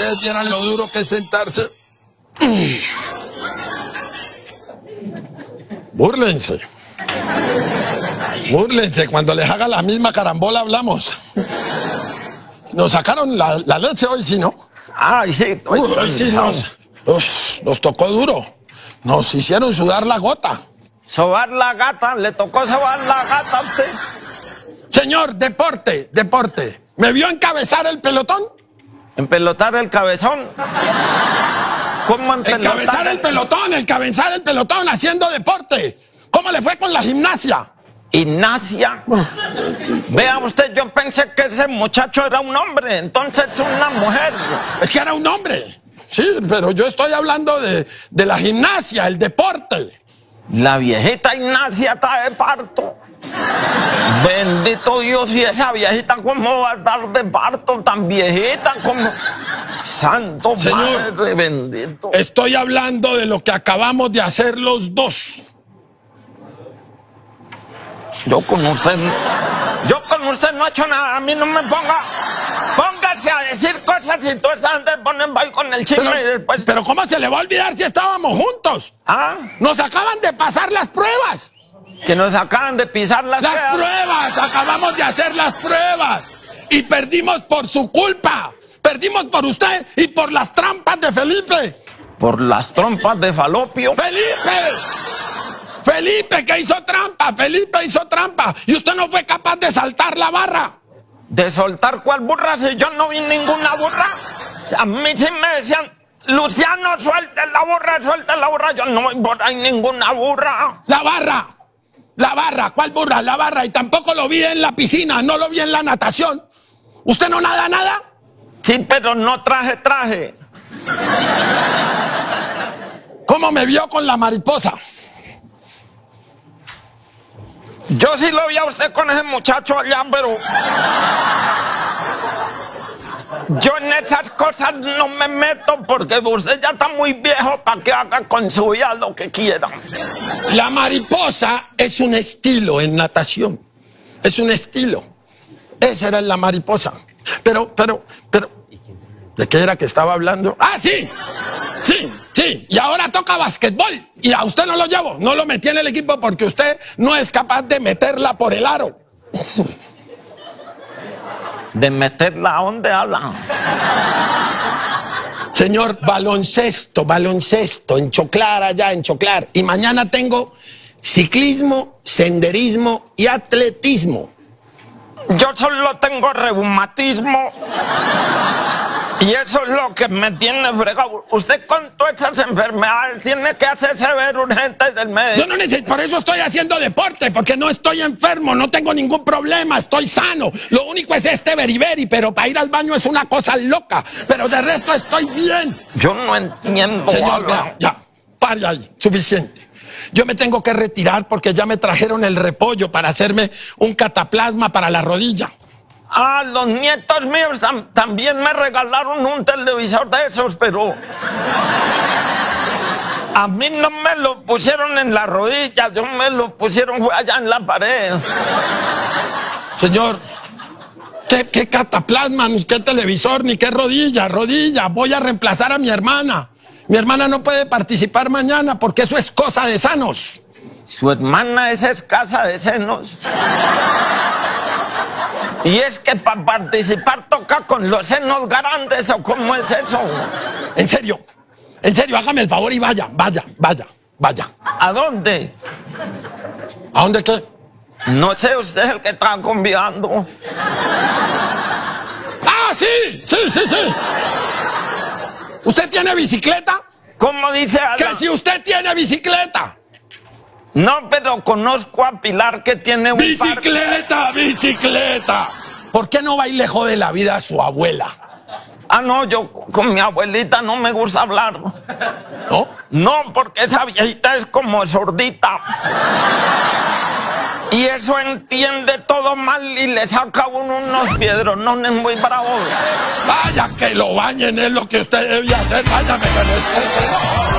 ustedes vieran lo duro que es sentarse. Búrlense. Búrlense, cuando les haga la misma carambola hablamos. Nos sacaron la, la leche hoy, sí, ¿no? Ay, sí, Uy, hoy sí nos, uf, nos tocó duro. Nos hicieron sudar la gota. Sobar la gata, le tocó sobar la gata a usted. Señor, deporte, deporte. ¿Me vio encabezar el pelotón? Empelotar el cabezón. ¿Cómo empelotar? Encabezar el pelotón, encabezar el pelotón haciendo deporte. ¿Cómo le fue con la gimnasia? Ignacia. Vea usted, yo pensé que ese muchacho era un hombre, entonces es una mujer. Es que era un hombre. Sí, pero yo estoy hablando de, de la gimnasia, el deporte. La viejita Ignacia está de parto. Bendito Dios, y esa viejita, ¿cómo va a estar de parto tan viejita como. Santo Señor. Padre bendito. Estoy hablando de lo que acabamos de hacer los dos. Yo con usted. Yo con usted no he hecho nada. A mí no me ponga. Póngase a decir cosas y tú estás antes ponen ahí con el chisme Pero, y después. pero ¿cómo se le va a olvidar si estábamos juntos? Ah, Nos acaban de pasar las pruebas. Que nos acaban de pisar las, Las pruebas, acabamos de hacer las pruebas. Y perdimos por su culpa. Perdimos por usted y por las trampas de Felipe. Por las trompas de falopio. Felipe. Felipe que hizo trampa. Felipe hizo trampa. Y usted no fue capaz de saltar la barra. ¿De soltar cuál burra si yo no vi ninguna burra? A mí sí me decían, Luciano, suelte la burra, suelte la burra. Yo no voy por ahí ninguna burra. La barra. La barra. ¿Cuál burra? La barra. Y tampoco lo vi en la piscina. No lo vi en la natación. ¿Usted no nada nada? Sí, pero no traje traje. ¿Cómo me vio con la mariposa? Yo sí lo vi a usted con ese muchacho allá, pero. Yo en esas cosas no me meto porque usted ya está muy viejo para que haga con su vida lo que quiera. La mariposa es un estilo en natación. Es un estilo. Esa era la mariposa. Pero, pero, pero. ¿De qué era que estaba hablando? Ah, sí. Sí, sí. Y ahora toca basquetbol. Y a usted no lo llevo. No lo metí en el equipo porque usted no es capaz de meterla por el aro. De meterla a donde hablan. Señor, baloncesto, baloncesto, en Choclar, allá en Choclar. Y mañana tengo ciclismo, senderismo y atletismo. Yo solo tengo reumatismo. Y eso es lo que me tiene fregado. Usted con todas esas enfermedades tiene que hacerse ver urgente del médico. Yo no necesito, por eso estoy haciendo deporte, porque no estoy enfermo, no tengo ningún problema, estoy sano. Lo único es este beriberi, pero para ir al baño es una cosa loca. Pero de resto estoy bien. Yo no entiendo. Señor, vea, ya, pare ahí, suficiente. Yo me tengo que retirar porque ya me trajeron el repollo para hacerme un cataplasma para la rodilla. Ah, los nietos míos tam- también me regalaron un televisor de esos, pero. A mí no me lo pusieron en la rodilla, yo me lo pusieron allá en la pared. Señor, ¿qué, qué cataplasma, ni qué televisor, ni qué rodilla? Rodilla, voy a reemplazar a mi hermana. Mi hermana no puede participar mañana porque eso es cosa de sanos. Su hermana es escasa de senos. Y es que para participar toca con los senos grandes o cómo es eso. En serio, en serio, hágame el favor y vaya, vaya, vaya, vaya. ¿A dónde? ¿A dónde qué? No sé, usted es el que está convidando. ¡Ah, sí! Sí, sí, sí. ¿Usted tiene bicicleta? ¿Cómo dice Que si usted tiene bicicleta. No, pero conozco a Pilar que tiene un parque. Bicicleta, bicicleta. ¿Por qué no va y le jode la vida a su abuela? Ah, no, yo con mi abuelita no me gusta hablar. ¿No? No, porque esa viejita es como sordita. Y eso entiende todo mal y le saca a uno unos piedronones muy bravos. Vaya que lo bañen es lo que usted debía hacer. Váyame con el...